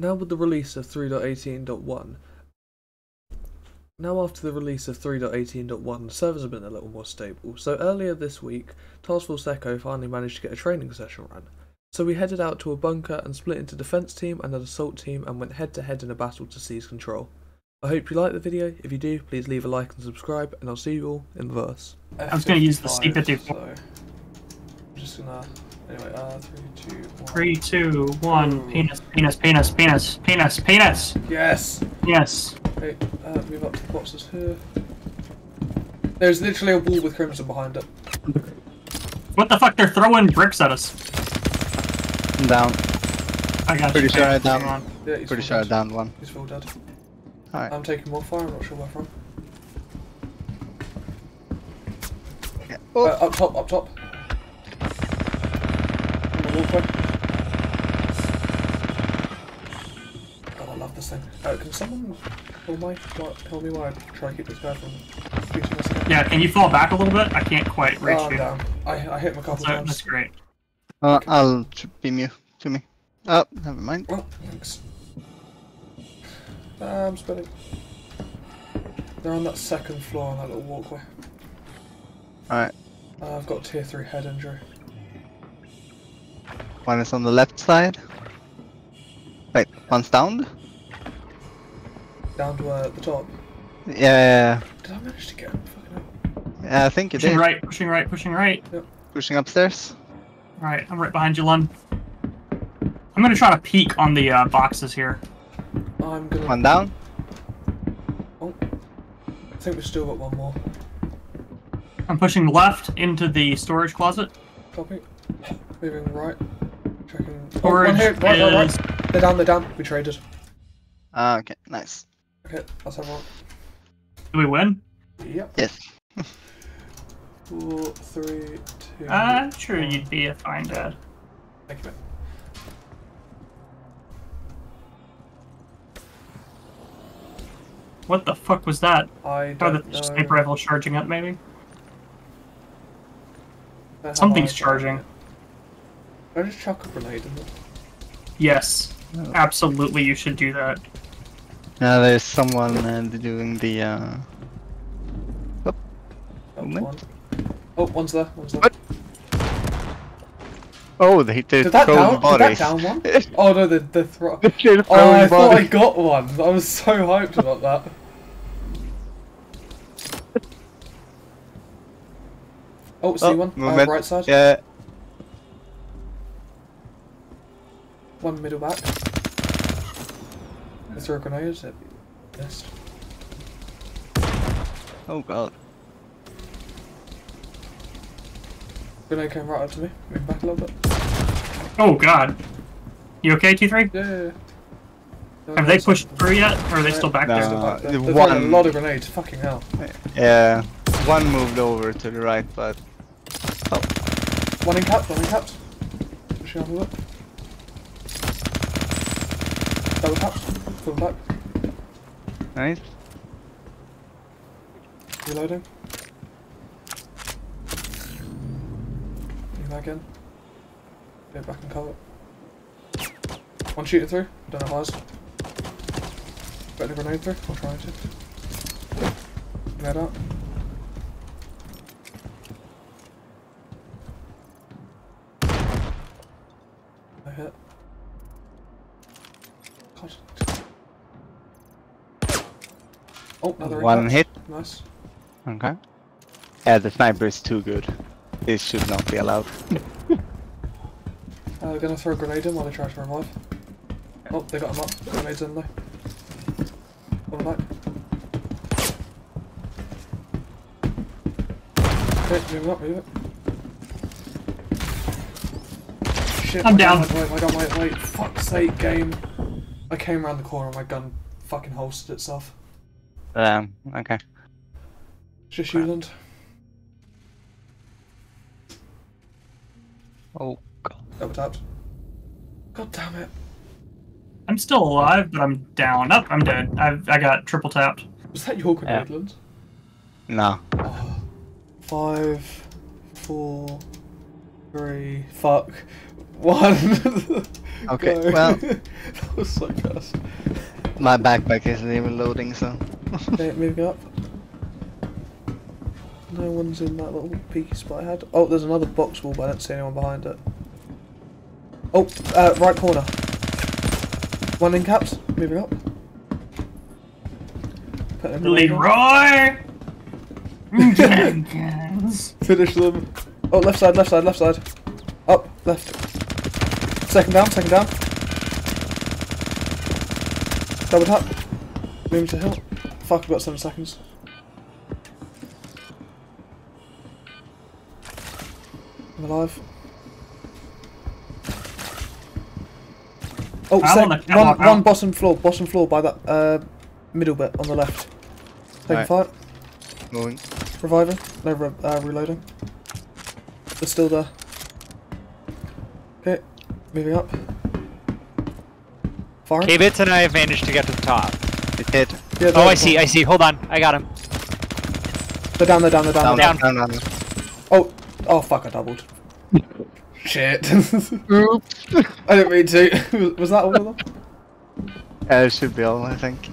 Now with the release of 3.18.1, now after the release of 3.18.1, servers have been a little more stable, so earlier this week, Task Force Echo finally managed to get a training session run. So we headed out to a bunker and split into defense team and an assault team and went head to head in a battle to seize control. I hope you like the video, if you do, please leave a like and subscribe, and I'll see you all in the verse. I was gonna use the F55, C54. so I'm just gonna, anyway, uh, 3, 2, 1. Three, two, one. Penis, penis, penis, penis, penis, penis. Yes! Yes. Okay, uh, move up to the boxes here. There's literally a wall with crimson behind it. What the fuck? They're throwing bricks at us. I'm down. I got Pretty you. sure I Hang down. on. Yeah, he's Pretty full sure I dead. downed one. He's full dead. Alright. I'm taking more fire, I'm not sure where from. Okay. Uh, Oh, up top, up top. On. God, I love this thing. Uh, can someone help me, help me while I try to keep this guy from shooting us again? Yeah, can you fall back a little bit? I can't quite reach Oh, you. down. I, I hit him a couple So, times. that's great. uh, I'll tr- beam you to me. Oh, never mind. Oh, thanks. I'm spinning. They're on that second floor on that little walkway. Alright. Uh, I've got tier 3 head injury. One is on the left side. Wait, one's downed? Down to uh, the top. Yeah, yeah, yeah. Did I manage to get him? Fucking. Yeah, I think you Pushing did. right, pushing right, pushing right. Yep. Pushing upstairs. Right, I'm right behind you, Lun. I'm gonna try to peek on the uh, boxes here. I'm gonna. One down. Oh. I think we've still got one more. I'm pushing left into the storage closet. Copy. Moving right. Checking. Oh, Storage one here. Right, right, is... right. They're down, they're down. We traded. Ah, okay, nice. Okay, that's everyone. Do we win? Yep. Yes. Four, three, two. I'm sure one. you'd be a fine dad. Thank you, mate. What the fuck was that? I Oh, don't the know. sniper rifle charging up, maybe? Something's charging. it. Did I just chuck a grenade in it? Yes. Oh. Absolutely, you should do that. Now there's someone uh, doing the. Uh... Oh, Moment. one. Oh, one's there. One's there. What? Oh, they did Did that throw down? the Did that bodies. down one? Oh no, the the throw. Oh, I throwing thought I got one. I was so hyped about that. Oh, see Oh, one. Uh, movement. right side. Yeah. One middle back. I threw a grenade. It missed. Oh god. Grenade came right up to me. Moving back a little bit. Oh god. You okay, T3? Yeah. yeah, yeah. Have they pushed through yet? Or are they still back No. there? Still back there. the They're a lot of grenades. Fucking hell. Yeah. One moved over to the right, but Oh. One in caps. One in caps. Pushing on a look. Double. Full back. nice. Reloading. New mag in. Get back and cover. One shooting through. Don't know how it's. A grenade through. I'm trying to. Grenade out. I hit. God. Oh, another One impact. hit. Nice. Okay. Yeah, the sniper is too good. This should not be allowed. Uh, gonna throw a grenade in while they try to revive. Oh, they got him up. Grenades in though. One back. Okay, move it up, move it. Shit, I'm down. Wait, wait, my gun, wait, wait. Fuck's sake, game. I came around the corner and my gun fucking holstered itself. Um, okay. Just Crap. Uland. Oh god. Double tapped. God damn it. I'm still alive, but I'm down. Up, I'm dead. I've I got triple tapped. Was that your Yeah. grenade, Land? No. Oh. Five, four, three, fuck. One. Okay, Go. well- that was so fast. My backpack isn't even loading, so. Okay, moving up. No one's in that little peaky spot I had. Oh, there's another box wall, but I don't see anyone behind it. Oh, uh, right corner. One in caps. Moving up. Put him in the radar. Leeroy Jenkins. Finish them. Oh, left side, left side, left side. Up, left. Second down, second down. Double tap. Moving to hill. Fuck, I've got seven seconds. I'm alive. Oh, I'm sec- on the catwalk one, now. one bottom floor, bottom floor by that uh, middle bit on the left. Taking Right. fire. Moving. Reviving. No, re uh, reloading. They're still there. Okay, moving up. Firing. K-Bits and I have managed to get to the top. It did. Yeah, Oh, I see. I see. Hold on. I got him. They're down, they're down, they're down, Down, they're down, down. down, down. Oh, oh fuck, I doubled. Shit. I didn't mean to. Was that all of them? Uh, it should be all, I think.